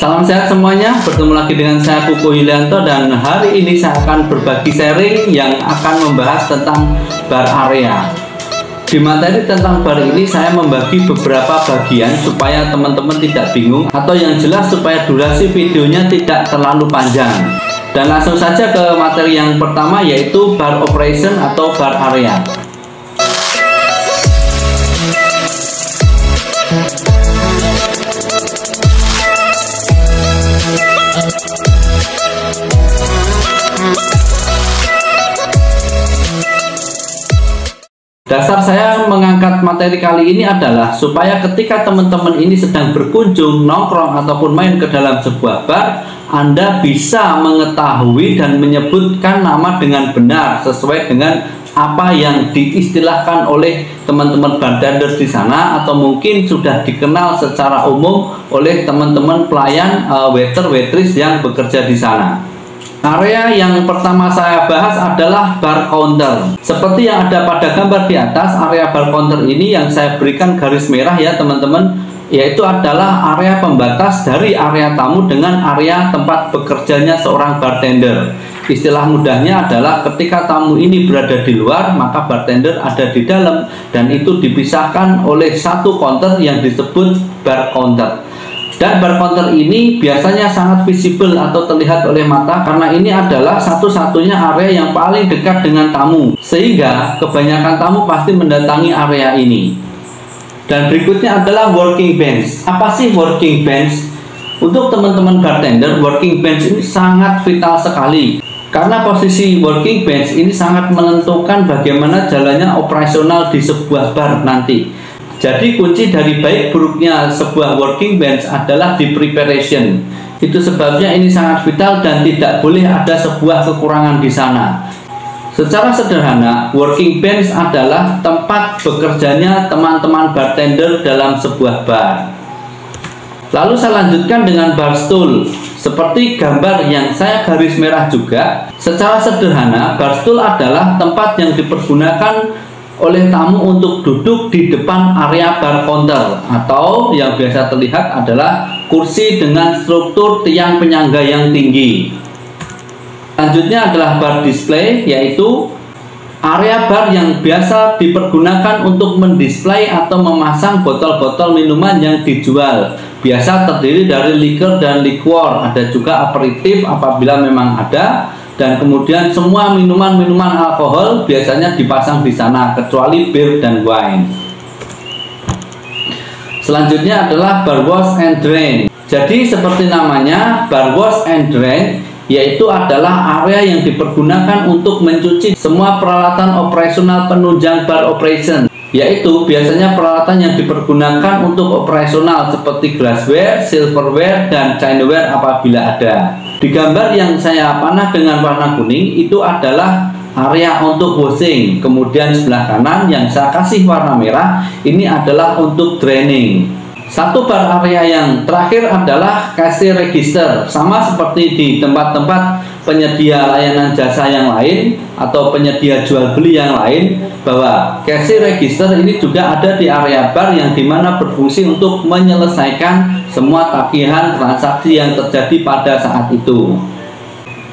Salam sehat semuanya, bertemu lagi dengan saya Kuku Yulianto dan hari ini saya akan berbagi sharing yang akan membahas tentang bar area. Di materi tentang bar ini saya membagi beberapa bagian supaya teman-teman tidak bingung atau yang jelas supaya durasi videonya tidak terlalu panjang. Dan langsung saja ke materi yang pertama yaitu bar operation atau bar area. Dasar saya mengangkat materi kali ini adalah supaya ketika teman-teman ini sedang berkunjung, nongkrong ataupun main ke dalam sebuah bar, Anda bisa mengetahui dan menyebutkan nama dengan benar sesuai dengan apa yang diistilahkan oleh teman-teman bartender di sana atau mungkin sudah dikenal secara umum oleh teman-teman pelayan uh, waiter waitress yang bekerja di sana. Area yang pertama saya bahas adalah bar counter. Seperti yang ada pada gambar di atas, area bar counter ini yang saya berikan garis merah ya teman-teman, yaitu adalah area pembatas dari area tamu dengan area tempat bekerjanya seorang bartender. Istilah mudahnya adalah ketika tamu ini berada di luar, maka bartender ada di dalam dan itu dipisahkan oleh satu counter yang disebut bar counter. Dan bar counter ini biasanya sangat visible atau terlihat oleh mata karena ini adalah satu-satunya area yang paling dekat dengan tamu. Sehingga kebanyakan tamu pasti mendatangi area ini. Dan berikutnya adalah working bench. Apa sih working bench? Untuk teman-teman bartender, working bench ini sangat vital sekali. Karena posisi working bench ini sangat menentukan bagaimana jalannya operasional di sebuah bar nanti. Jadi kunci dari baik buruknya sebuah working bench adalah di preparation. Itu sebabnya ini sangat vital dan tidak boleh ada sebuah kekurangan di sana. Secara sederhana, working bench adalah tempat bekerjanya teman-teman bartender dalam sebuah bar. Lalu saya lanjutkan dengan bar stool. Seperti gambar yang saya garis merah juga, secara sederhana, bar stool adalah tempat yang dipergunakan oleh tamu untuk duduk di depan area bar counter atau yang biasa terlihat adalah kursi dengan struktur tiang penyangga yang tinggi. Selanjutnya adalah bar display yaitu area bar yang biasa dipergunakan untuk mendisplay atau memasang botol-botol minuman yang dijual. Biasa terdiri dari liquor dan liquor, ada juga aperitif apabila memang ada dan kemudian semua minuman-minuman alkohol biasanya dipasang di sana kecuali bir dan wine. Selanjutnya adalah bar wash and drain. Jadi seperti namanya bar wash and drain yaitu adalah area yang dipergunakan untuk mencuci semua peralatan operasional penunjang bar operation yaitu biasanya peralatan yang dipergunakan untuk operasional seperti glassware, silverware, dan chinaware apabila ada. Di gambar yang saya panah dengan warna kuning itu adalah area untuk washing. Kemudian sebelah kanan yang saya kasih warna merah ini adalah untuk draining. Satu bar area yang terakhir adalah kasir register, sama seperti di tempat-tempat penyedia layanan jasa yang lain atau penyedia jual beli yang lain bahwa kasir register ini juga ada di area bar yang di mana berfungsi untuk menyelesaikan semua tagihan transaksi yang terjadi pada saat itu.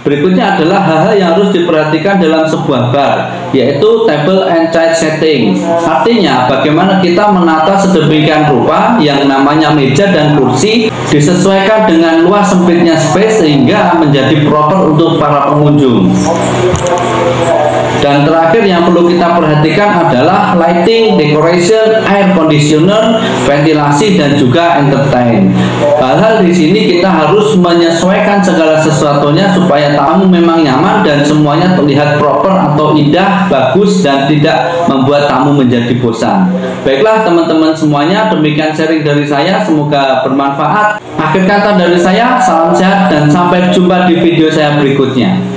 Berikutnya adalah hal-hal yang harus diperhatikan dalam sebuah bar, yaitu table and chair setting. Artinya, bagaimana kita menata sedemikian rupa yang namanya meja dan kursi disesuaikan dengan luas sempitnya space sehingga menjadi proper untuk para pengunjung. Dan terakhir yang perlu kita perhatikan adalah lighting, decoration, air conditioner, ventilasi dan juga entertain. Hal-hal di sini kita harus menyesuaikan segala sesuatunya supaya tamu memang nyaman dan semuanya terlihat proper atau indah, bagus dan tidak membuat tamu menjadi bosan. Baiklah teman-teman semuanya, demikian sharing dari saya, semoga bermanfaat. Akhir kata dari saya, salam sehat dan sampai jumpa di video saya berikutnya.